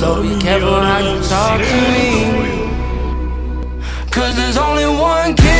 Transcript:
So be careful how you talk to me Cause there's only one kid.